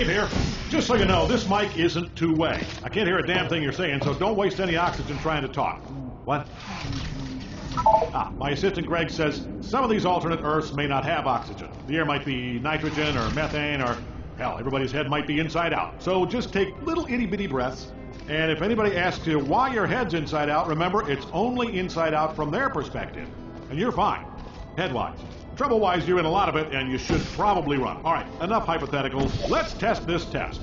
Cave here. Just so you know, this mic isn't two-way. I can't hear a damn thing you're saying, so don't waste any oxygen trying to talk. What? Ah, my assistant Greg says some of these alternate Earths may not have oxygen. The air might be nitrogen or methane or, hell, everybody's head might be inside out. So just take little itty bitty breaths. And if anybody asks you why your head's inside out, remember it's only inside out from their perspective. And you're fine, head-wise. Trouble-wise, you're in a lot of it, and you should probably run. All right, enough hypotheticals. Let's test this test.